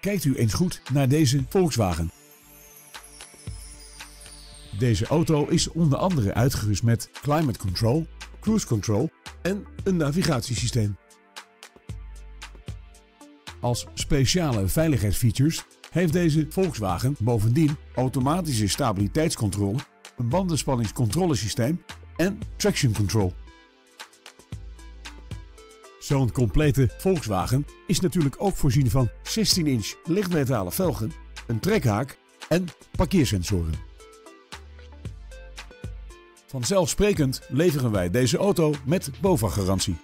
Kijkt u eens goed naar deze Volkswagen. Deze auto is onder andere uitgerust met climate control, cruise control en een navigatiesysteem. Als speciale veiligheidsfeatures heeft deze Volkswagen bovendien automatische stabiliteitscontrole, een bandenspanningscontrolesysteem en traction control. Zo'n complete Volkswagen is natuurlijk ook voorzien van 16-inch lichtmetalen velgen, een trekhaak en parkeersensoren. Vanzelfsprekend leveren wij deze auto met BOVAG-garantie.